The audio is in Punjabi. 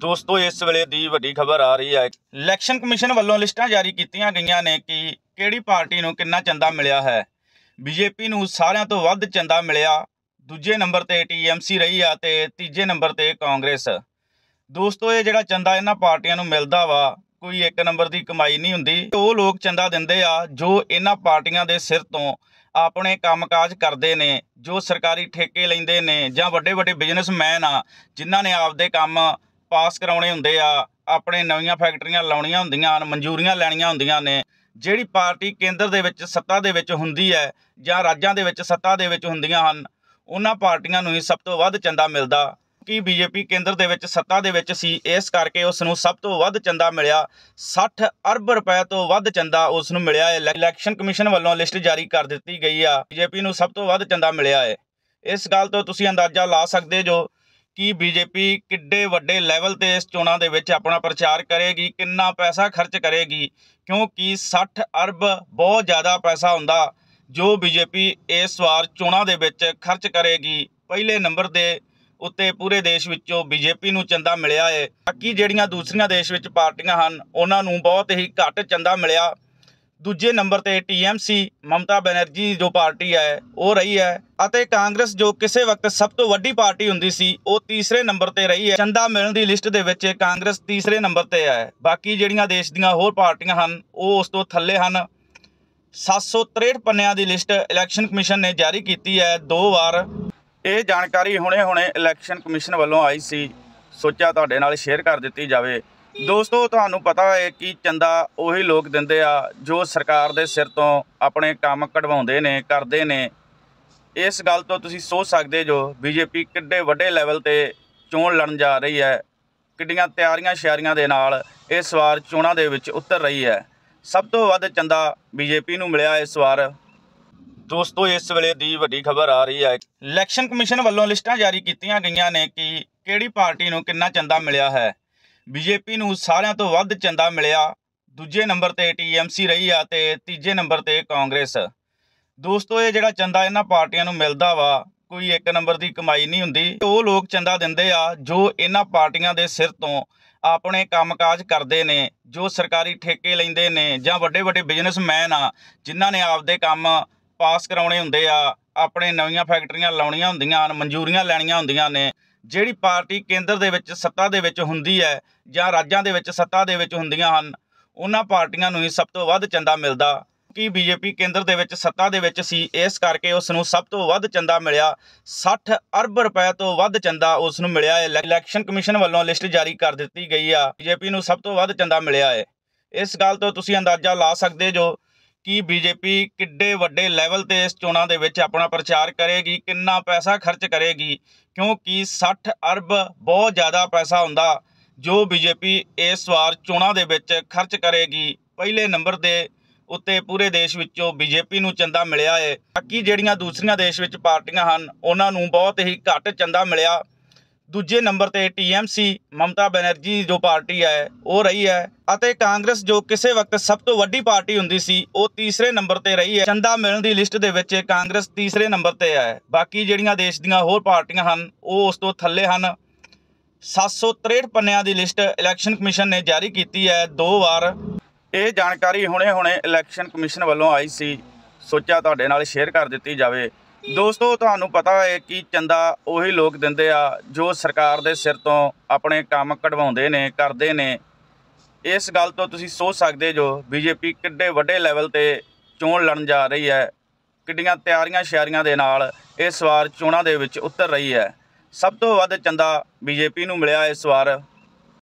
ਦੋਸਤੋ, ਇਸ ਵੇਲੇ ਦੀ ਵੱਡੀ ਖਬਰ ਆ ਰਹੀ ਹੈ। ਇਲੈਕਸ਼ਨ ਕਮਿਸ਼ਨ ਵੱਲੋਂ ਲਿਸਟਾਂ ਜਾਰੀ ਕੀਤੀਆਂ ਗਈਆਂ ਨੇ ਕਿ ਕਿਹੜੀ ਪਾਰਟੀ ਨੂੰ ਕਿੰਨਾ ਚੰਦਾ ਮਿਲਿਆ ਹੈ। ਬੀਜੇਪੀ ਨੂੰ ਸਾਰਿਆਂ ਤੋਂ ਵੱਧ ਚੰਦਾ ਮਿਲਿਆ। ਦੂਜੇ ਨੰਬਰ ਤੇ ਟੀਐਮਸੀ ਰਹੀ ਆ ਤੇ ਤੀਜੇ ਨੰਬਰ ਤੇ ਕਾਂਗਰਸ। ਦੋਸਤੋ, ਇਹ ਜਿਹੜਾ ਚੰਦਾ ਇਹਨਾਂ ਪਾਰਟੀਆਂ ਨੂੰ ਮਿਲਦਾ ਵਾ, ਕੋਈ ਇੱਕ ਨੰਬਰ ਦੀ ਕਮਾਈ ਨਹੀਂ ਹੁੰਦੀ। ਉਹ ਲੋਕ ਚੰਦਾ ਦਿੰਦੇ ਆ, ਜੋ ਇਹਨਾਂ ਪਾਰਟੀਆਂ ਦੇ ਸਿਰ ਤੋਂ ਆਪਣੇ ਕੰਮਕਾਜ ਕਰਦੇ ਨੇ, ਜੋ ਸਰਕਾਰੀ ਠੇਕੇ ਲੈਂਦੇ ਨੇ ਜਾਂ ਵੱਡੇ ਵੱਡੇ ਬਿਜ਼ਨਸਮੈਨ ਆ, ਜਿਨ੍ਹਾਂ ਨੇ ਆਪਦੇ ਕੰਮ ਪਾਸ ਕਰਾਉਣੇ ਹੁੰਦੇ ਆ, ਆਪਣੇ ਨਵੀਆਂ ਫੈਕਟਰੀਆਂ ਲਾਉਣੀਆਂ ਹੁੰਦੀਆਂ ਹਨ, ਮਨਜ਼ੂਰੀਆਂ ਲੈਣੀਆਂ ਹੁੰਦੀਆਂ ਨੇ, ਜਿਹੜੀ ਪਾਰਟੀ ਕੇਂਦਰ ਦੇ ਵਿੱਚ, ਸੱਤਾ ਦੇ ਵਿੱਚ ਹੁੰਦੀ ਹੈ ਜਾਂ ਰਾਜਾਂ ਦੇ ਵਿੱਚ, ਸੱਤਾ ਦੇ ਵਿੱਚ ਹੁੰਦੀਆਂ ਹਨ, ਉਹਨਾਂ ਪਾਰਟੀਆਂ ਨੂੰ ਹੀ ਸਭ ਤੋਂ ਵੱਧ ਚੰਦਾ ਮਿਲਦਾ। ਕਿ ਬੀਜੇਪੀ ਕੇਂਦਰ ਦੇ ਵਿੱਚ, ਸੱਤਾ ਦੇ ਵਿੱਚ ਸੀ, ਇਸ ਕਰਕੇ ਉਸ ਨੂੰ ਸਭ ਤੋਂ ਵੱਧ ਚੰਦਾ ਮਿਲਿਆ 60 ਅਰਬ ਰੁਪਏ ਤੋਂ ਵੱਧ ਚੰਦਾ ਉਸ ਨੂੰ ਮਿਲਿਆ ਹੈ ਇਲੈਕਸ਼ਨ ਕਮਿਸ਼ਨ ਵੱਲੋਂ ਲਿਸਟ ਜਾਰੀ ਕਰ ਦਿੱਤੀ ਗਈ ਆ, ਬੀਜੇਪੀ ਨੂੰ ਸਭ ਤੋਂ ਵੱਧ ਚੰਦਾ ਮਿਲਿਆ ਹੈ। ਇਸ ਗੱਲ ਤੋਂ ਤੁਸੀਂ ਅੰਦਾਜ਼ਾ ਲਾ ਸਕਦੇ ਜੋ ਕਿ ਬੀਜੇਪੀ ਕਿੱਡੇ ਵੱਡੇ ਲੈਵਲ ਤੇ ਇਸ ਚੋਣਾਂ ਦੇ ਵਿੱਚ ਆਪਣਾ ਪ੍ਰਚਾਰ ਕਰੇਗੀ, ਕਿੰਨਾ ਪੈਸਾ ਖਰਚ ਕਰੇਗੀ? ਕਿਉਂਕਿ 60 ਅਰਬ ਬਹੁਤ ਜ਼ਿਆਦਾ ਪੈਸਾ ਹੁੰਦਾ ਜੋ ਬੀਜੇਪੀ ਇਸ ਵਾਰ ਚੋਣਾਂ ਦੇ ਵਿੱਚ ਖਰਚ ਕਰੇਗੀ। ਪਹਿਲੇ ਨੰਬਰ ਦੇ ਉੱਤੇ ਪੂਰੇ ਦੇਸ਼ ਵਿੱਚੋਂ ਬੀਜੇਪੀ ਨੂੰ ਚੰਦਾ ਮਿਲਿਆ ਹੈ ਬਾਕੀ ਜਿਹੜੀਆਂ ਦੂਸਰੀਆਂ ਦੇਸ਼ ਵਿੱਚ ਪਾਰਟੀਆਂ ਹਨ, ਉਹਨਾਂ ਨੂੰ ਬਹੁਤ ਹੀ ਘੱਟ ਚੰਦਾ ਮਿਲਿਆ। ਦੂਜੇ ਨੰਬਰ ਤੇ ਟੀਐਮਸੀ ਮਮਤਾ ਬੈਨਰਜੀ ਜੋ ਪਾਰਟੀ ਹੈ, ਉਹ ਰਹੀ ਹੈ ਅਤੇ ਕਾਂਗਰਸ ਜੋ ਕਿਸੇ ਵਕਤ ਸਭ ਤੋਂ ਵੱਡੀ ਪਾਰਟੀ ਹੁੰਦੀ ਸੀ, ਉਹ ਤੀਸਰੇ ਨੰਬਰ ਤੇ ਰਹੀ ਹੈ। ਚੰਦਾ ਮਿਲਣ ਦੀ ਲਿਸਟ ਦੇ ਵਿੱਚ ਕਾਂਗਰਸ ਤੀਸਰੇ ਨੰਬਰ ਤੇ ਹੈ। ਬਾਕੀ ਜਿਹੜੀਆਂ ਦੇਸ਼ ਦੀਆਂ ਹੋਰ ਪਾਰਟੀਆਂ ਹਨ, ਉਹ ਉਸ ਤੋਂ ਥੱਲੇ ਹਨ। 763 ਪੰਨਿਆਂ ਦੀ ਲਿਸਟ ਇਲੈਕਸ਼ਨ ਕਮਿਸ਼ਨ ਨੇ ਜਾਰੀ ਕੀਤੀ ਹੈ। ਦੋ ਵਾਰ ਇਹ ਜਾਣਕਾਰੀ ਹੁਣੇ-ਹੁਣੇ ਇਲੈਕਸ਼ਨ ਕਮਿਸ਼ਨ ਵੱਲੋਂ ਆਈ ਸੀ। ਸੋਚਿਆ ਤੁਹਾਡੇ ਨਾਲ ਸ਼ੇਅਰ ਕਰ ਦਿੱਤੀ ਜਾਵੇ। ਦੋਸਤੋ, ਤੁਹਾਨੂੰ ਪਤਾ ਹੈ ਕਿ ਚੰਦਾ ਉਹੀ ਲੋਕ ਦਿੰਦੇ ਆ ਜੋ ਸਰਕਾਰ ਦੇ ਸਿਰ ਤੋਂ ਆਪਣੇ ਕੰਮ ਕਢਵਾਉਂਦੇ ਨੇ, ਕਰਦੇ ਨੇ। ਇਸ ਗੱਲ ਤੋਂ ਤੁਸੀਂ ਸੋਚ ਸਕਦੇ ਜੋ ਬੀਜੇਪੀ ਕਿੱਡੇ ਵੱਡੇ ਲੈਵਲ ਤੇ ਚੋਣ ਲੜਨ ਜਾ ਰਹੀ ਹੈ। ਕਿੱਡੀਆਂ ਤਿਆਰੀਆਂ ਸ਼ਿਆਰੀਆਂ ਦੇ ਨਾਲ ਇਸ ਵਾਰ ਚੋਣਾਂ ਦੇ ਵਿੱਚ ਉਤਰ ਰਹੀ ਹੈ। ਸਭ ਤੋਂ ਵੱਧ ਚੰਦਾ ਬੀਜੇਪੀ ਨੂੰ ਮਿਲਿਆ ਇਸ ਵਾਰ। ਦੋਸਤੋ, ਇਸ ਵੇਲੇ ਦੀ ਵੱਡੀ ਖਬਰ ਆ ਰਹੀ ਹੈ। ਇਲੈਕਸ਼ਨ ਕਮਿਸ਼ਨ ਵੱਲੋਂ ਲਿਸਟਾਂ ਜਾਰੀ ਕੀਤੀਆਂ ਗਈਆਂ ਨੇ ਕਿ ਕਿਹੜੀ ਪਾਰਟੀ ਨੂੰ ਕਿੰਨਾ ਚੰਦਾ ਮਿਲਿਆ ਹੈ। ਬੀਜੇਪੀ ਨੂੰ ਸਾਰਿਆਂ ਤੋਂ ਵੱਧ ਚੰਦਾ ਮਿਲਿਆ। ਦੂਜੇ ਨੰਬਰ ਤੇ ਟੀਐਮਸੀ ਰਹੀ ਆ ਤੇ ਤੀਜੇ ਨੰਬਰ ਤੇ ਕਾਂਗਰਸ। ਦੋਸਤੋ, ਇਹ ਜਿਹੜਾ ਚੰਦਾ ਇਹਨਾਂ ਪਾਰਟੀਆਂ ਨੂੰ ਮਿਲਦਾ ਵਾ, ਕੋਈ ਇੱਕ ਨੰਬਰ ਦੀ ਕਮਾਈ ਨਹੀਂ ਹੁੰਦੀ। ਉਹ ਲੋਕ ਚੰਦਾ ਦਿੰਦੇ ਆ, ਜੋ ਇਹਨਾਂ ਪਾਰਟੀਆਂ ਦੇ ਸਿਰ ਤੋਂ ਆਪਣੇ ਕੰਮਕਾਜ ਕਰਦੇ ਨੇ, ਜੋ ਸਰਕਾਰੀ ਠੇਕੇ ਲੈਂਦੇ ਨੇ ਜਾਂ ਵੱਡੇ ਵੱਡੇ ਬਿਜ਼ਨਸਮੈਨ ਆ, ਜਿਨ੍ਹਾਂ ਨੇ ਆਪਦੇ ਕੰਮ ਪਾਸ ਕਰਾਉਣੇ ਹੁੰਦੇ ਆ, ਆਪਣੇ ਨਵੀਆਂ ਫੈਕਟਰੀਆਂ ਲਾਉਣੀਆਂ ਹੁੰਦੀਆਂ ਹਨ, ਮਨਜ਼ੂਰੀਆਂ ਲੈਣੀਆਂ ਹੁੰਦੀਆਂ ਨੇ। ਜਿਹੜੀ ਪਾਰਟੀ ਕੇਂਦਰ ਦੇ ਵਿੱਚ, ਸੱਤਾ ਦੇ ਵਿੱਚ ਹੁੰਦੀ ਹੈ ਜਾਂ ਰਾਜਾਂ ਦੇ ਵਿੱਚ, ਸੱਤਾ ਦੇ ਵਿੱਚ ਹੁੰਦੀਆਂ ਹਨ, ਉਹਨਾਂ ਪਾਰਟੀਆਂ ਨੂੰ ਹੀ ਸਭ ਤੋਂ ਵੱਧ ਚੰਦਾ ਮਿਲਦਾ। ਕਿ ਬੀਜੇਪੀ ਕੇਂਦਰ ਦੇ ਵਿੱਚ, ਸੱਤਾ ਦੇ ਵਿੱਚ ਸੀ, ਇਸ ਕਰਕੇ ਉਸ ਨੂੰ ਸਭ ਤੋਂ ਵੱਧ ਚੰਦਾ ਮਿਲਿਆ। 60 ਅਰਬ ਰੁਪਏ ਤੋਂ ਵੱਧ ਚੰਦਾ ਉਸ ਨੂੰ ਮਿਲਿਆ ਹੈ। ਇਲੈ- ਇਲੈਕਸ਼ਨ ਕਮਿਸ਼ਨ ਵੱਲੋਂ ਲਿਸਟ ਜਾਰੀ ਕਰ ਦਿੱਤੀ ਗਈ ਆ। ਬੀਜੇਪੀ ਨੂੰ ਸਭ ਤੋਂ ਵੱਧ ਚੰਦਾ ਮਿਲਿਆ ਹੈ। ਇਸ ਗੱਲ ਤੋਂ ਤੁਸੀਂ ਅੰਦਾਜ਼ਾ ਲਾ ਸਕਦੇ ਜੋ ਕਿ ਬੀਜੇਪੀ ਕਿੱਡੇ ਵੱਡੇ ਲੈਵਲ ਤੇ ਇਸ ਚੋਣਾਂ ਦੇ ਵਿੱਚ ਆਪਣਾ ਪ੍ਰਚਾਰ ਕਰੇਗੀ, ਕਿੰਨਾ ਪੈਸਾ ਖਰਚ ਕਰੇਗੀ? ਕਿਉਂਕਿ 60 ਅਰਬ ਬਹੁਤ ਜ਼ਿਆਦਾ ਪੈਸਾ ਹੁੰਦਾ ਜੋ ਬੀਜੇਪੀ ਇਸ ਵਾਰ ਚੋਣਾਂ ਦੇ ਵਿੱਚ ਖਰਚ ਕਰੇਗੀ। ਪਹਿਲੇ ਨੰਬਰ ਦੇ ਉੱਤੇ ਪੂਰੇ ਦੇਸ਼ ਵਿੱਚੋਂ ਬੀਜੇਪੀ ਨੂੰ ਚੰਦਾ ਮਿਲਿਆ ਹੈ ਬਾਕੀ ਜਿਹੜੀਆਂ ਦੂਸਰੀਆਂ ਦੇਸ਼ ਵਿੱਚ ਪਾਰਟੀਆਂ ਹਨ, ਉਹਨਾਂ ਨੂੰ ਬਹੁਤ ਹੀ ਘੱਟ ਚੰਦਾ ਮਿਲਿਆ। ਦੂਜੇ ਨੰਬਰ ਤੇ ਟੀਐਮਸੀ ਮਮਤਾ ਬੈਨਰਜੀ ਜੋ ਪਾਰਟੀ ਹੈ, ਉਹ ਰਹੀ ਹੈ। ਅਤੇ ਕਾਂਗਰਸ ਜੋ ਕਿਸੇ ਵਕਤ ਸਭ ਤੋਂ ਵੱਡੀ ਪਾਰਟੀ ਹੁੰਦੀ ਸੀ, ਉਹ ਤੀਸਰੇ ਨੰਬਰ ਤੇ ਰਹੀ ਹੈ। ਚੰਦਾ ਮਿਲਣ ਦੀ ਲਿਸਟ ਦੇ ਵਿੱਚ ਕਾਂਗਰਸ ਤੀਸਰੇ ਨੰਬਰ ਤੇ ਹੈ। ਬਾਕੀ ਜਿਹੜੀਆਂ ਦੇਸ਼ ਦੀਆਂ ਹੋਰ ਪਾਰਟੀਆਂ ਹਨ, ਉਹ ਉਸ ਤੋਂ ਥੱਲੇ ਹਨ। 763 ਪੰਨਿਆਂ ਦੀ ਲਿਸਟ ਇਲੈਕਸ਼ਨ ਕਮਿਸ਼ਨ ਨੇ ਜਾਰੀ ਕੀਤੀ ਹੈ। ਦੋ ਵਾਰ ਇਹ ਜਾਣਕਾਰੀ ਹੁਣੇ-ਹੁਣੇ ਇਲੈਕਸ਼ਨ ਕਮਿਸ਼ਨ ਵੱਲੋਂ ਆਈ ਸੀ। ਸੋਚਿਆ ਤੁਹਾਡੇ ਨਾਲ ਸ਼ੇਅਰ ਕਰ ਦਿੱਤੀ ਜਾਵੇ। ਦੋਸਤੋ, ਤੁਹਾਨੂੰ ਪਤਾ ਹੈ ਕਿ ਚੰਦਾ ਉਹੀ ਲੋਕ ਦਿੰਦੇ ਆ ਜੋ ਸਰਕਾਰ ਦੇ ਸਿਰ ਤੋਂ ਆਪਣੇ ਕੰਮ ਕਢਵਾਉਂਦੇ ਨੇ, ਕਰਦੇ ਨੇ। ਇਸ ਗੱਲ ਤੋਂ ਤੁਸੀਂ ਸੋਚ ਸਕਦੇ ਜੋ ਬੀਜੇਪੀ ਕਿੱਡੇ ਵੱਡੇ ਲੈਵਲ ਤੇ ਚੋਣ ਲੜਨ ਜਾ ਰਹੀ ਹੈ। ਕਿੱਡੀਆਂ ਤਿਆਰੀਆਂ ਸ਼ਿਆਰੀਆਂ ਦੇ ਨਾਲ ਇਸ ਵਾਰ ਚੋਣਾਂ ਦੇ ਵਿੱਚ ਉਤਰ ਰਹੀ ਹੈ। ਸਭ ਤੋਂ ਵੱਧ ਚੰਦਾ ਬੀਜੇਪੀ ਨੂੰ ਮਿਲਿਆ ਇਸ ਵਾਰ